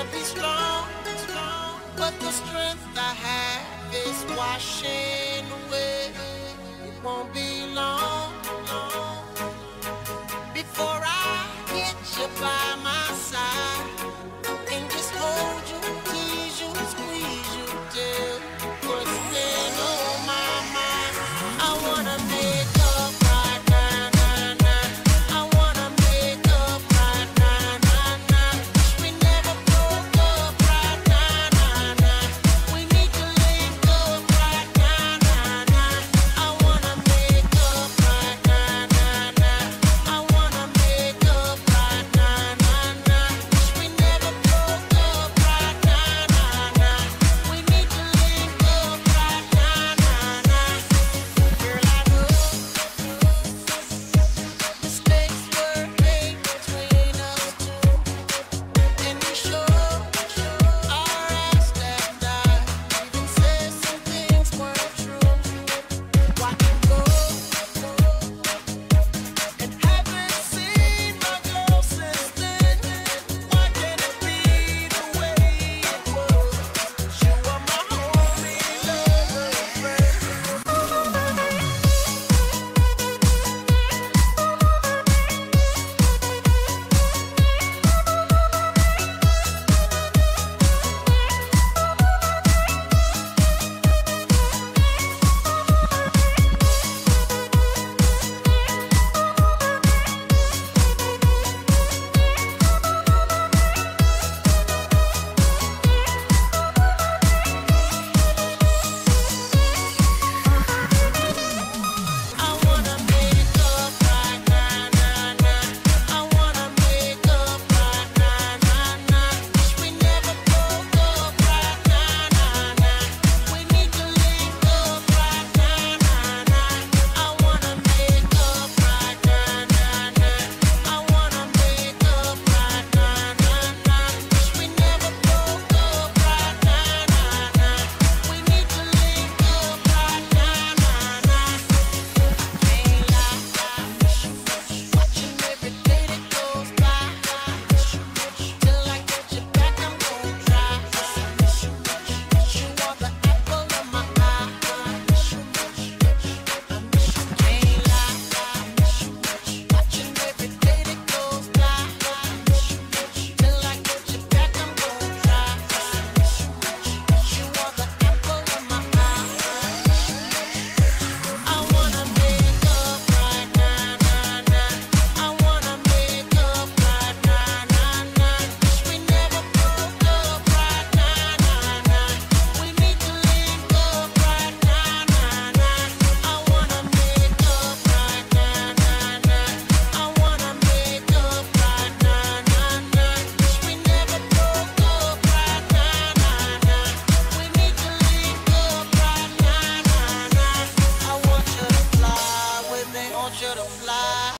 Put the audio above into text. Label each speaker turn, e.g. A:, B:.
A: can't strong, but the strength I have is washing.